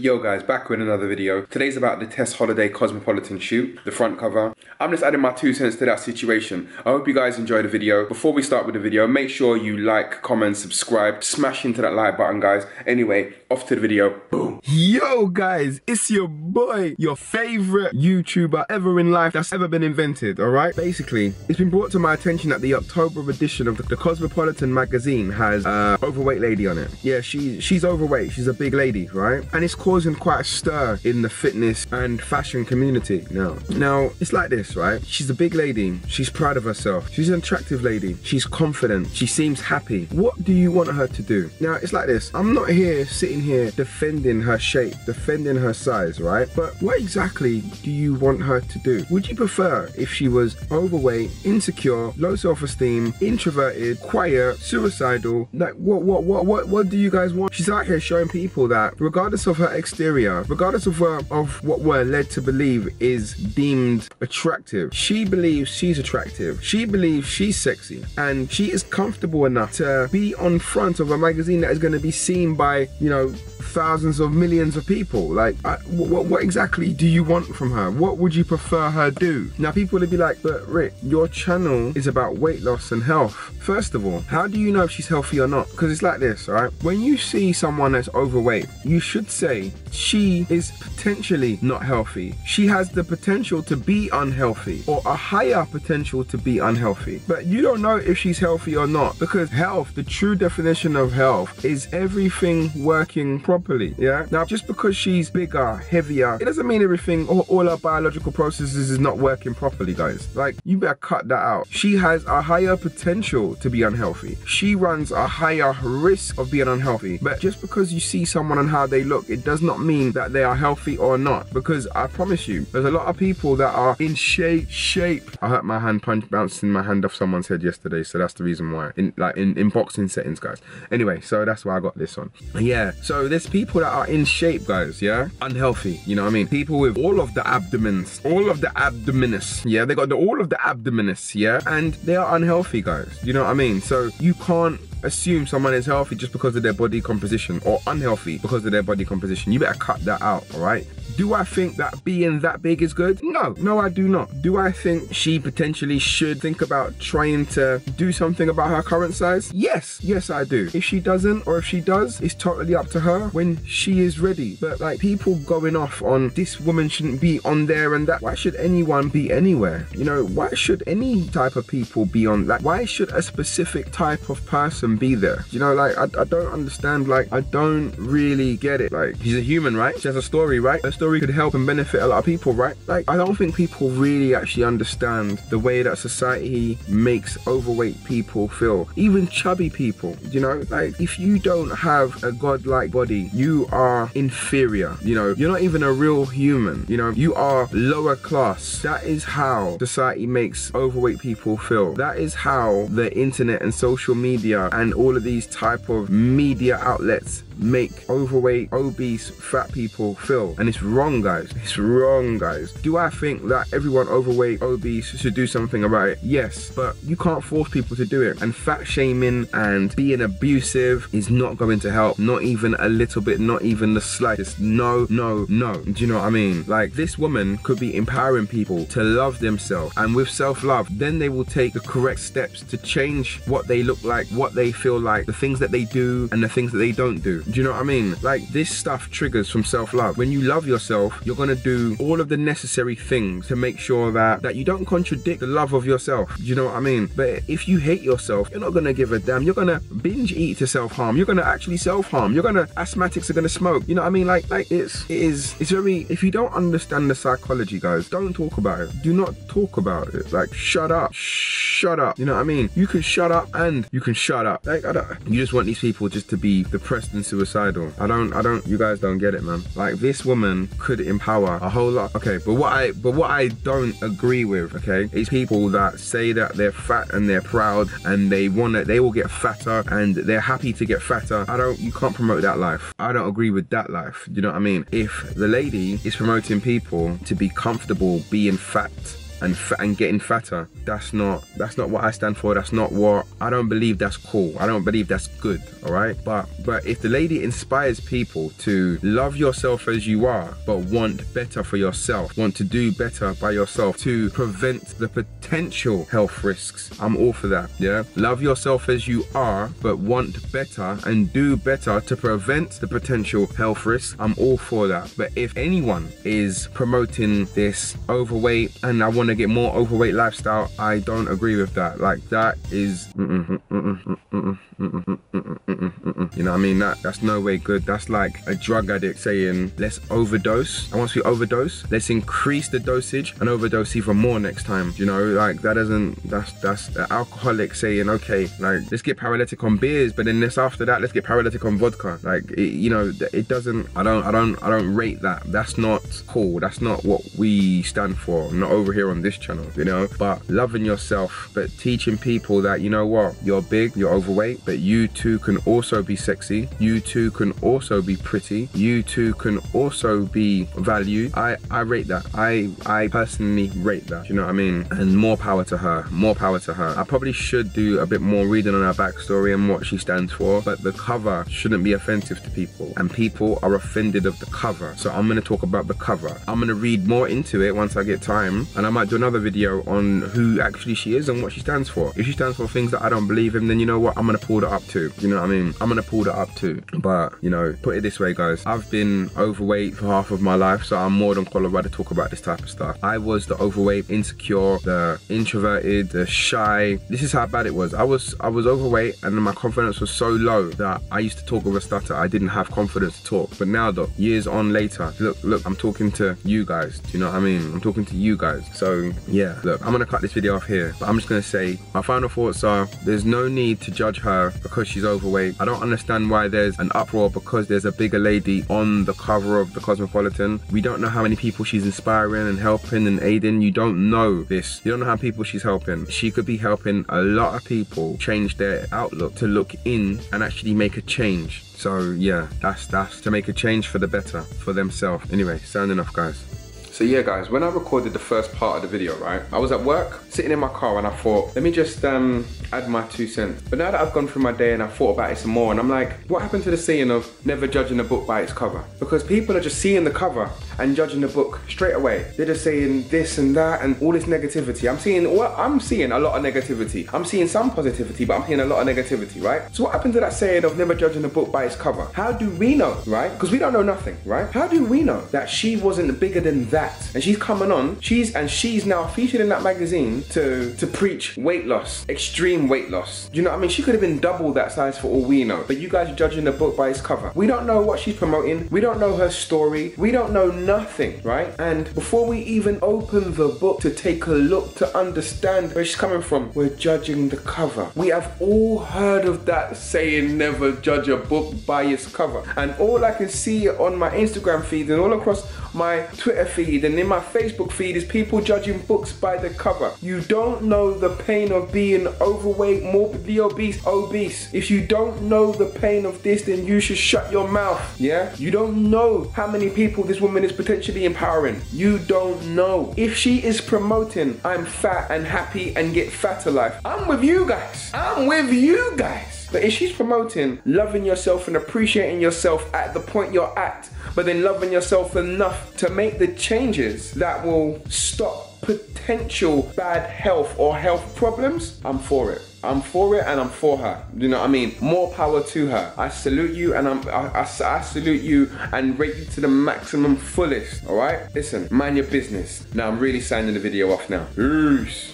Yo guys, back with another video. Today's about the Tess Holliday Cosmopolitan shoot, the front cover. I'm just adding my two cents to that situation. I hope you guys enjoyed the video. Before we start with the video, make sure you like, comment, subscribe, smash into that like button guys. Anyway, off to the video. Boom. Yo guys, it's your boy, your favorite YouTuber ever in life that's ever been invented, alright? Basically, it's been brought to my attention that the October edition of the, the Cosmopolitan magazine has uh overweight lady on it. Yeah, she she's overweight, she's a big lady, right? And it's causing quite a stir in the fitness and fashion community now. Now, it's like this, right? She's a big lady, she's proud of herself, she's an attractive lady, she's confident, she seems happy. What do you want her to do? Now, it's like this, I'm not here sitting here defending her shape, defending her size, right? But what exactly do you want her to do? Would you prefer if she was overweight, insecure, low self-esteem, introverted, quiet, suicidal? Like, what, what, what, what, what do you guys want? She's out here showing people that regardless of her exterior, regardless of, uh, of what we're led to believe is deemed attractive, she believes she's attractive. She believes she's sexy. And she is comfortable enough to be on front of a magazine that is going to be seen by, you know, thousands of millions of people. Like, I, what, what exactly do you want from her? What would you prefer her do? Now, people would be like, but Rick, your channel is about weight loss and health. First of all, how do you know if she's healthy or not? Because it's like this, right? When you see someone that's overweight, you should say she is potentially not healthy. She has the potential to be unhealthy or a higher potential to be unhealthy. But you don't know if she's healthy or not because health, the true definition of health, is everything working properly. Yeah. Now, just because she's bigger, heavier, it doesn't mean everything or all our biological processes is not working properly, guys. Like, you better cut that out. She has a higher potential to be unhealthy. She runs a higher risk of being unhealthy. But just because you see someone and how they look, it does not mean that they are healthy or not. Because I promise you, there's a lot of people that are in shape, shape. I hurt my hand punch bouncing my hand off someone's head yesterday, so that's the reason why. In like in, in boxing settings, guys. Anyway, so that's why I got this on. Yeah. So there's people that are in shape, guys. Yeah. Unhealthy. You know what I mean? People with all of the abdomens, all of the abdominis. Yeah. They got the, all of the abdominis. Yeah. And they are unhealthy, guys. You know what I mean? So you can't assume someone is healthy just because of their body composition or unhealthy because of their body composition. You better cut that out, all right? Do I think that being that big is good? No, no, I do not. Do I think she potentially should think about trying to do something about her current size? Yes, yes, I do. If she doesn't, or if she does, it's totally up to her when she is ready. But like people going off on this woman shouldn't be on there and that. Why should anyone be anywhere? You know, why should any type of people be on that? Why should a specific type of person be there? You know, like I, I don't understand. Like I don't really get it. Like she's a human, right? She has a story, right? Her story could help and benefit a lot of people, right? Like I don't think people really actually understand the way that society makes overweight people feel. Even chubby people, you know, like if you don't have a godlike body, you are inferior. You know, you're not even a real human. You know, you are lower class. That is how society makes overweight people feel. That is how the internet and social media and all of these type of media outlets make overweight, obese, fat people feel. And it's wrong, guys. It's wrong, guys. Do I think that everyone overweight, obese should do something about it? Yes, but you can't force people to do it. And fat shaming and being abusive is not going to help. Not even a little bit, not even the slightest. No, no, no. Do you know what I mean? Like this woman could be empowering people to love themselves. And with self-love, then they will take the correct steps to change what they look like, what they feel like, the things that they do and the things that they don't do. Do you know what I mean? Like this stuff triggers from self-love. When you love yourself, you're gonna do all of the necessary things to make sure that that you don't contradict the love of yourself. You know what I mean? But if you hate yourself, you're not gonna give a damn. You're gonna binge eat to self-harm. You're gonna actually self-harm. You're gonna asthmatics are gonna smoke. You know what I mean? Like like it's it is it's very if you don't understand the psychology, guys, don't talk about it. Do not talk about it. Like shut up. Shut up. You know what I mean? You can shut up and you can shut up. Like I don't you just want these people just to be depressed and suicidal. I don't, I don't, you guys don't get it, man. Like this woman could empower a whole lot. Okay, but what I, but what I don't agree with, okay, is people that say that they're fat and they're proud and they want it, they will get fatter and they're happy to get fatter. I don't, you can't promote that life. I don't agree with that life. Do you know what I mean? If the lady is promoting people to be comfortable being fat and and getting fatter. That's not that's not what I stand for. That's not what I don't believe that's cool. I don't believe that's good. All right. But but if the lady inspires people to love yourself as you are, but want better for yourself, want to do better by yourself to prevent the potential health risks, I'm all for that. Yeah. Love yourself as you are, but want better and do better to prevent the potential health risks. I'm all for that. But if anyone is promoting this overweight and I want to get more overweight lifestyle, I don't agree with that. Like that is, you know what I mean? That that's no way good. That's like a drug addict saying, let's overdose. And once we overdose, let's increase the dosage and overdose even more next time. You know, like that doesn't. That's that's the alcoholic saying, okay, like let's get paralytic on beers, but then this after that, let's get paralytic on vodka. Like it, you know, it doesn't. I don't. I don't. I don't rate that. That's not cool. That's not what we stand for. Not over here on this channel. You know, but loving yourself, but teaching people that you know what, you're big, you're overweight, but you too can also be sexy. You too can also be pretty. You too can also be valued. I I rate that. I I personally rate that. You know what I mean? And more power to her. More power to her. I probably should do a bit more reading on her backstory and what she stands for, but the cover shouldn't be offensive to people, and people are offended of the cover. So I'm gonna talk about the cover. I'm gonna read more into it once I get time, and I might do another video on who actually she is and what she stands for. If she stands for things that I don't believe in, then you know what? I'm gonna pull that up too. You know what I mean? I'm gonna pull that up too. But you know, put it this way, guys. I've been overweight for half of my life, so I'm more than qualified to talk about this type of stuff. I was the overweight, insecure, the introverted, the shy. This is how bad it was. I was I was overweight, and my confidence was so low that I used to talk with a stutter. I didn't have confidence to talk. But now, though, years on later, look, look, I'm talking to you guys. Do you know what I mean? I'm talking to you guys. So yeah, look, I'm gonna cut this video off here, but I'm just gonna say my final thoughts are: there's no need to judge her because she's overweight. I don't understand why there's an uproar because there's a bigger lady on the cover of the Cosmopolitan. We don't know how many people she's inspiring and helping and aiding. You don't know this. You don't know how people she's helping. She could be helping a lot of people change their outlook to look in and actually make a change. So yeah, that's that's to make a change for the better for themselves. Anyway, sound enough, guys. So yeah guys, when I recorded the first part of the video, right, I was at work, sitting in my car and I thought, let me just um, add my two cents. But now that I've gone through my day and I thought about it some more and I'm like, what happened to the saying of never judging a book by its cover? Because people are just seeing the cover and judging the book straight away. They're just saying this and that and all this negativity. I'm seeing, well, I'm seeing a lot of negativity. I'm seeing some positivity, but I'm seeing a lot of negativity, right? So what happened to that saying of never judging a book by its cover? How do we know, right? Because we don't know nothing, right? How do we know that she wasn't bigger than that? And she's coming on, she's and she's now featured in that magazine to to preach weight loss, extreme weight loss. You know what I mean? She could have been double that size for all we know. But you guys are judging the book by its cover. We don't know what she's promoting. We don't know her story. We don't know nothing, right? And before we even open the book to take a look to understand where she's coming from, we're judging the cover. We have all heard of that saying, never judge a book by its cover. And all I can see on my Instagram feed and all across my Twitter feed and in my Facebook feed is people judging books by the cover. You don't know the pain of being overweight, morbidly obese, obese. If you don't know the pain of this, then you should shut your mouth. Yeah? You don't know how many people this woman is potentially empowering. You don't know. If she is promoting, I'm fat and happy and get fatter life, I'm with you guys. I'm with you guys. But if she's promoting loving yourself and appreciating yourself at the point you're at, but then loving yourself enough to make the changes that will stop potential bad health or health problems, I'm for it. I'm for it and I'm for her. You know what I mean? More power to her. I salute you and I'm, I, I, I salute you and rate you to the maximum fullest. All right? Listen, mind your business. Now I'm really signing the video off now. Peace.